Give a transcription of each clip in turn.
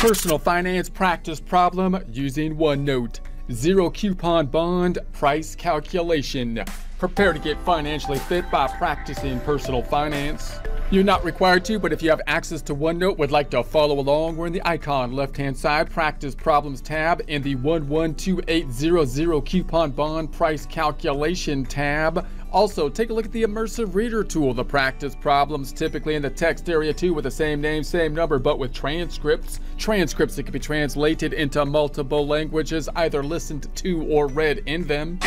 Personal finance practice problem using OneNote. Zero coupon bond price calculation. Prepare to get financially fit by practicing personal finance. You're not required to, but if you have access to OneNote, would like to follow along, we're in the icon left-hand side Practice Problems tab in the 112800 Coupon Bond Price Calculation tab. Also, take a look at the Immersive Reader tool, the practice problems typically in the text area too with the same name, same number, but with transcripts. Transcripts that can be translated into multiple languages, either listened to or read in them.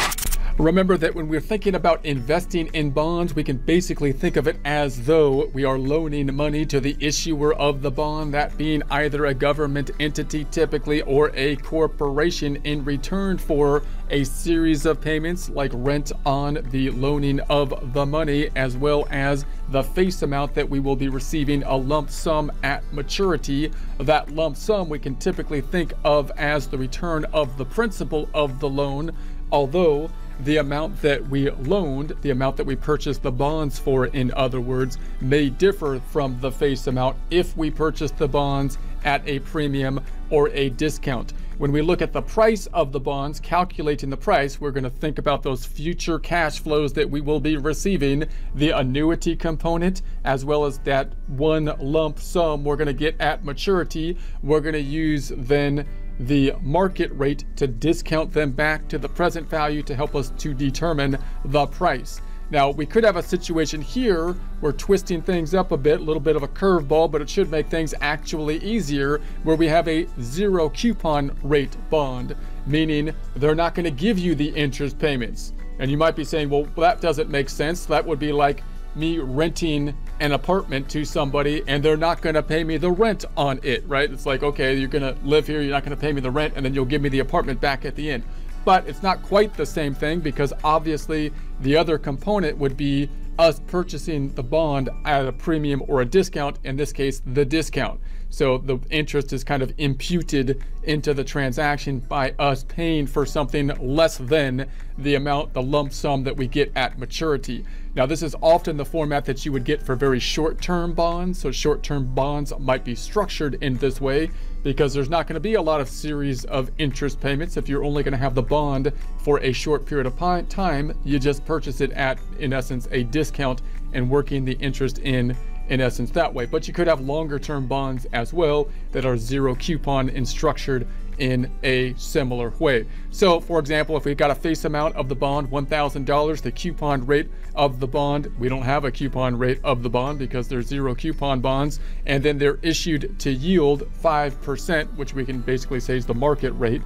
Remember that when we're thinking about investing in bonds, we can basically think of it as though we are loaning money to the issuer of the bond, that being either a government entity typically or a corporation in return for a series of payments like rent on the loaning of the money as well as the face amount that we will be receiving a lump sum at maturity. That lump sum we can typically think of as the return of the principal of the loan, although the amount that we loaned, the amount that we purchased the bonds for, in other words, may differ from the face amount if we purchased the bonds at a premium or a discount. When we look at the price of the bonds, calculating the price, we're going to think about those future cash flows that we will be receiving, the annuity component, as well as that one lump sum we're going to get at maturity. We're going to use then the market rate to discount them back to the present value to help us to determine the price. Now, we could have a situation here where twisting things up a bit, a little bit of a curveball, but it should make things actually easier, where we have a zero coupon rate bond, meaning they're not going to give you the interest payments. And you might be saying, well, that doesn't make sense. That would be like me renting an apartment to somebody and they're not going to pay me the rent on it, right? It's like, okay, you're going to live here, you're not going to pay me the rent, and then you'll give me the apartment back at the end. But it's not quite the same thing because obviously the other component would be us purchasing the bond at a premium or a discount, in this case, the discount. So the interest is kind of imputed into the transaction by us paying for something less than the amount, the lump sum that we get at maturity. Now, this is often the format that you would get for very short-term bonds. So short-term bonds might be structured in this way because there's not going to be a lot of series of interest payments. If you're only going to have the bond for a short period of time, you just purchase it at, in essence, a discount and working the interest in in essence that way. But you could have longer term bonds as well that are zero coupon and structured in a similar way. So for example, if we've got a face amount of the bond, $1,000, the coupon rate of the bond, we don't have a coupon rate of the bond because they're zero coupon bonds, and then they're issued to yield 5%, which we can basically say is the market rate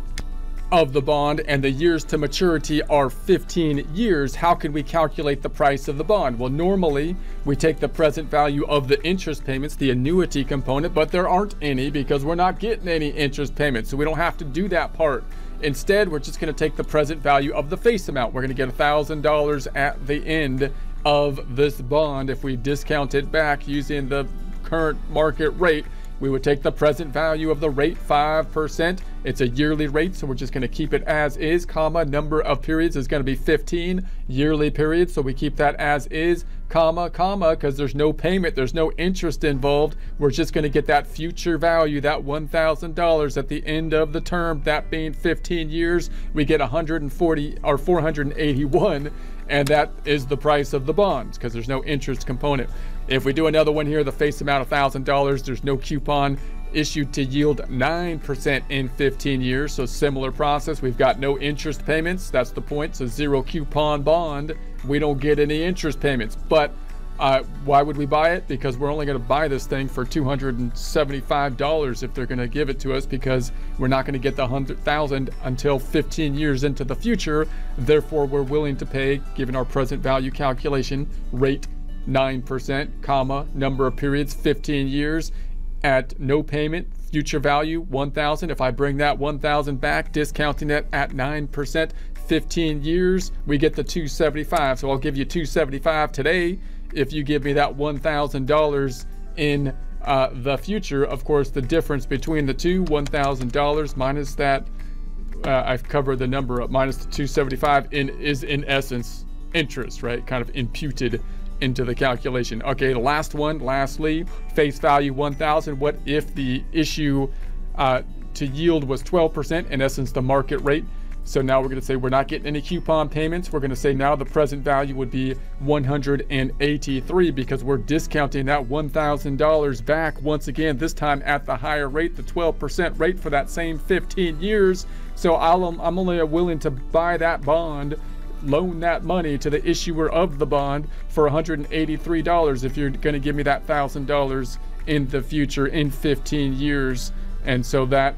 of the bond and the years to maturity are 15 years, how can we calculate the price of the bond? Well, normally we take the present value of the interest payments, the annuity component, but there aren't any because we're not getting any interest payments. So we don't have to do that part. Instead, we're just going to take the present value of the face amount. We're going to get $1,000 at the end of this bond if we discount it back using the current market rate we would take the present value of the rate, 5%. It's a yearly rate, so we're just going to keep it as is, comma, number of periods is going to be 15 yearly periods, so we keep that as is, comma, comma, because there's no payment, there's no interest involved. We're just going to get that future value, that $1,000 at the end of the term, that being 15 years, we get 140 or 481 and that is the price of the bonds because there's no interest component. If we do another one here, the face amount $1,000, there's no coupon issued to yield 9% in 15 years. So similar process. We've got no interest payments. That's the point. A zero coupon bond. We don't get any interest payments. But uh, why would we buy it? Because we're only going to buy this thing for $275 if they're going to give it to us because we're not going to get the 100,000 until 15 years into the future. Therefore, we're willing to pay, given our present value calculation, rate 9%, comma, number of periods 15 years at no payment, future value 1,000. If I bring that 1,000 back, discounting it at 9%, 15 years, we get the 275. So I'll give you 275 today if you give me that $1,000 in uh, the future. Of course, the difference between the two, $1,000 minus that, uh, I've covered the number up, minus the 275 in, is in essence interest, right? Kind of imputed into the calculation. Okay, the last one, lastly, face value 1000. What if the issue uh, to yield was 12%, in essence, the market rate. So now we're going to say we're not getting any coupon payments. We're going to say now the present value would be 183 because we're discounting that $1,000 back once again, this time at the higher rate, the 12% rate for that same 15 years. So I'll, I'm only willing to buy that bond loan that money to the issuer of the bond for $183 if you're going to give me that $1,000 in the future in 15 years. And so that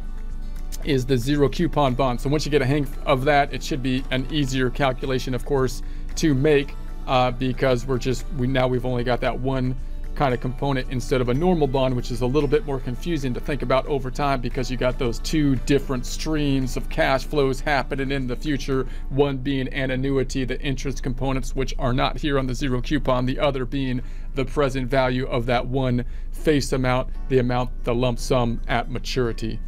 is the zero coupon bond. So once you get a hang of that, it should be an easier calculation, of course, to make uh, because we're just, we now we've only got that one kind of component instead of a normal bond, which is a little bit more confusing to think about over time because you got those two different streams of cash flows happening in the future. One being an annuity, the interest components, which are not here on the zero coupon, the other being the present value of that one face amount, the amount, the lump sum at maturity.